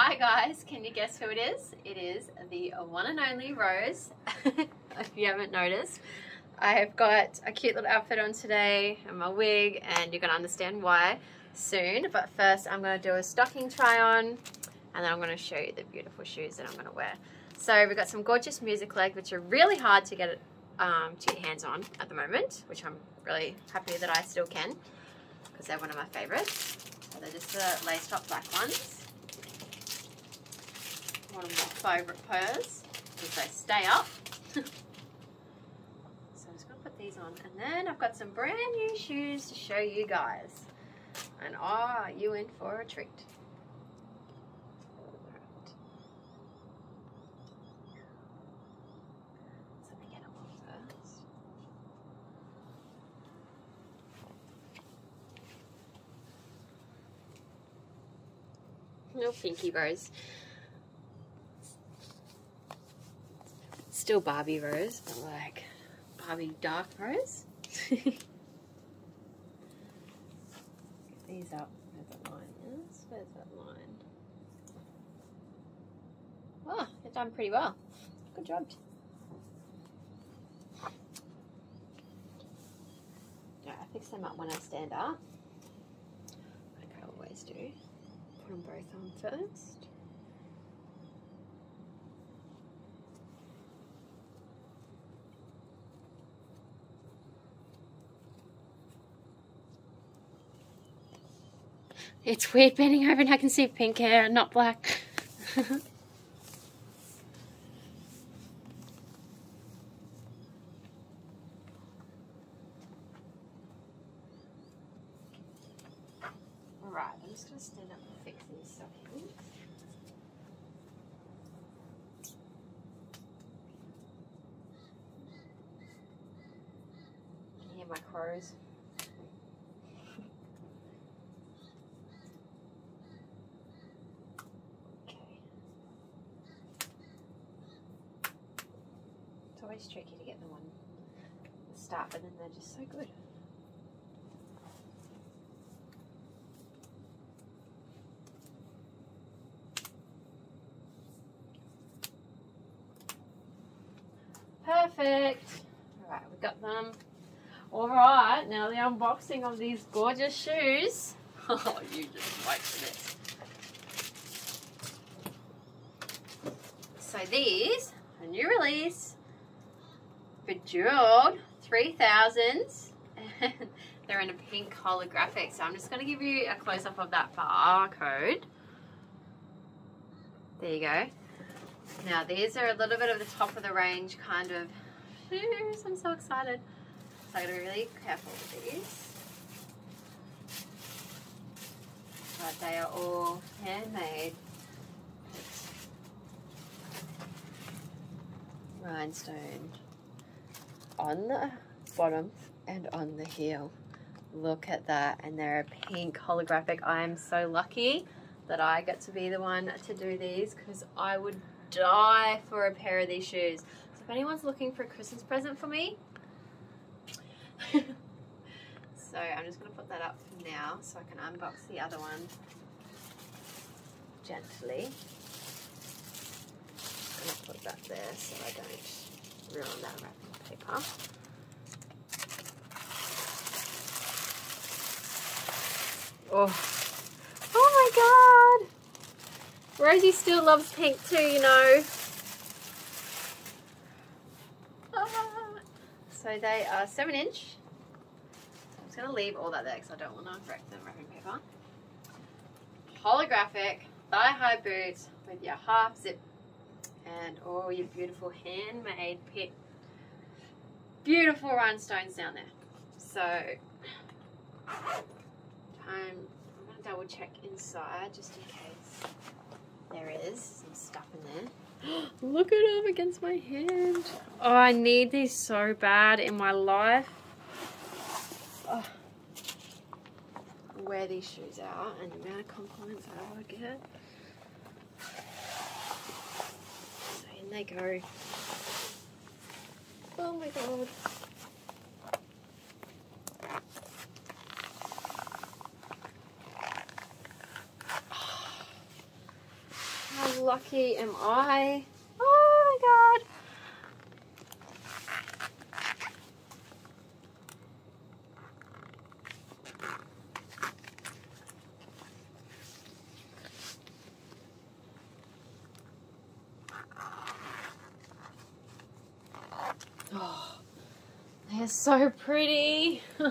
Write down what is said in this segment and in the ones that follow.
Hi guys, can you guess who it is? It is the one and only Rose. if you haven't noticed, I've got a cute little outfit on today and my wig and you're going to understand why soon. But first I'm going to do a stocking try on and then I'm going to show you the beautiful shoes that I'm going to wear. So we've got some gorgeous music legs which are really hard to get um, to your hands on at the moment, which I'm really happy that I still can because they're one of my favorites. So they're just the lace top black ones one of my favourite purrs because they stay up. so I'm just going to put these on. And then I've got some brand new shoes to show you guys. And are you in for a treat? No pinky rose. Still Barbie Rose, but like Barbie Dark Rose. these up. Where's that line? Yes, where's that line? Oh, they've done pretty well. Good job. Yeah, I fix them up when I stand up. Like I always do. Put them both on first. It's weird bending over and I can see pink hair and not black. Alright, I'm just going to stand up and fix these hear my crows? Always tricky to get the one start, but then they're just so good. Perfect. All right, we've got them. All right, now the unboxing of these gorgeous shoes. Oh, you just wait for this. So these, a new release, Bejeweled 3000s. And they're in a pink holographic. So I'm just going to give you a close-up of that barcode. There you go. Now these are a little bit of the top of the range kind of shoes. I'm so excited. So I gotta be really careful with these. But they are all handmade. Rhinestone on the bottom and on the heel. Look at that. And they're a pink holographic. I am so lucky that I get to be the one to do these because I would die for a pair of these shoes. So if anyone's looking for a Christmas present for me, so I'm just going to put that up for now so I can unbox the other one gently. I'm going to put that there so I don't ruin that wrapping paper. Oh, oh my god! Rosie still loves pink too, you know. Ah. So they are 7 inch. I'm just going to leave all that there because I don't want to wreck the wrapping paper. Holographic thigh-high boots with your half zip and all your beautiful handmade pit beautiful rhinestones down there. So, I'm, I'm going to double check inside just in case there is some stuff in there. Look at them against my hand. Oh, I need these so bad in my life. Oh. Wear these shoes out and the amount of compliments I would get. So in they go. Oh my god. How lucky am I? Oh my god. Oh, they're so pretty. In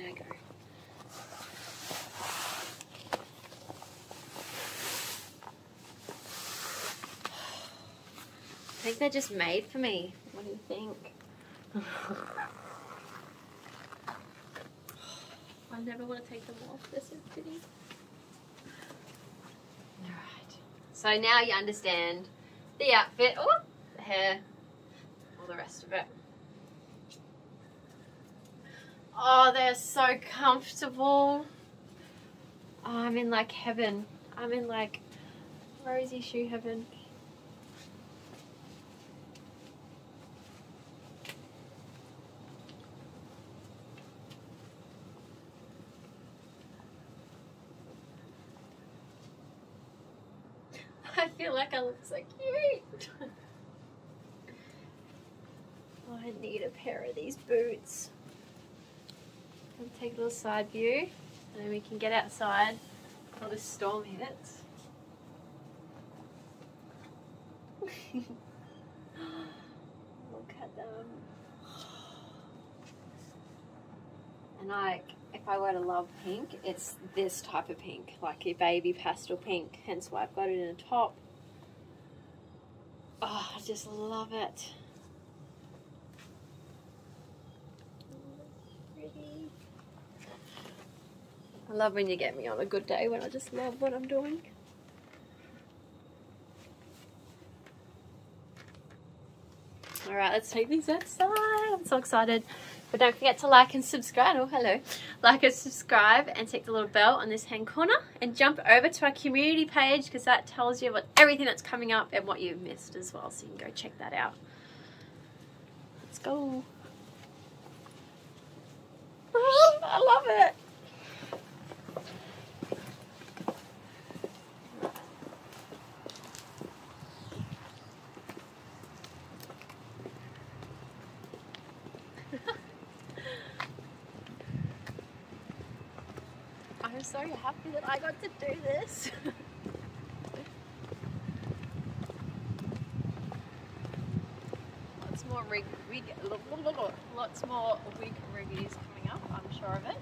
I go. I think they're just made for me. What do you think? I never want to take them off. They're so pretty. Alright. So now you understand the outfit. Oh, the hair. All the rest of it. Oh, they're so comfortable. Oh, I'm in like heaven. I'm in like rosy shoe heaven. I feel like I look so cute. oh, I need a pair of these boots. I'll take a little side view and then we can get outside before the storm hits. Look at them. And like, if I were to love pink, it's this type of pink, like a baby pastel pink. Hence why I've got it in a top. I just love it. I love when you get me on a good day when I just love what I'm doing. All right, let's take these outside. I'm so excited. But don't forget to like and subscribe. Oh, hello. Like and subscribe and tick the little bell on this hand corner and jump over to our community page because that tells you about everything that's coming up and what you've missed as well. So you can go check that out. Let's go. I love it. I'm so happy that I got to do this. lots more rig, rig, lots more wig reviews coming up. I'm sure of it.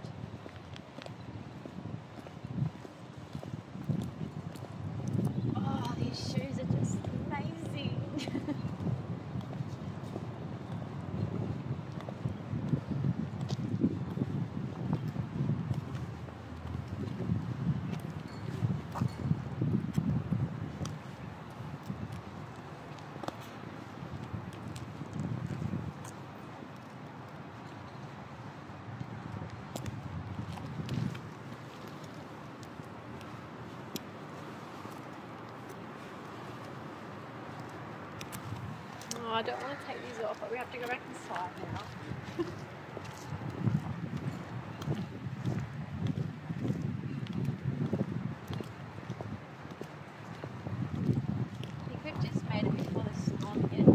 Oh, I don't want to take these off, but we have to go back inside now. you could just made it before the storm hits.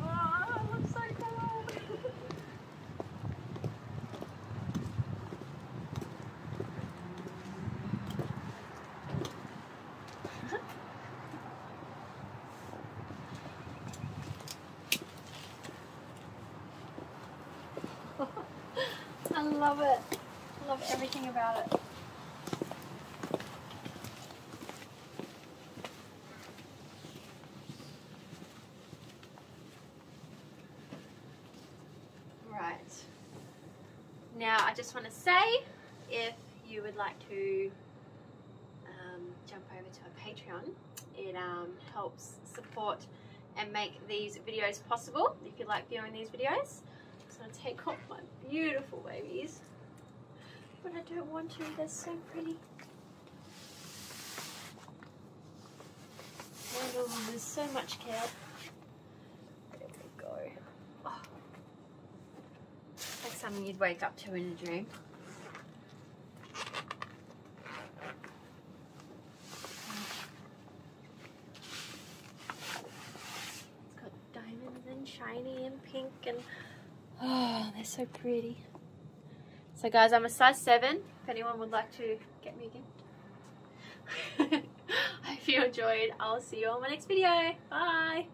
Oh, it looks so cool. I love it. I love everything about it. Right. Now, I just want to say if you would like to um, jump over to our Patreon, It um, helps support and make these videos possible if you like viewing these videos. Going to take off my beautiful babies. But I don't want to, they're so pretty. There's so much care. There we go. Oh. Like something you'd wake up to in a dream. It's got diamonds and shiny and pink and oh, they're so pretty. So guys, I'm a size 7, if anyone would like to get me again. I hope you enjoyed. I'll see you on my next video. Bye!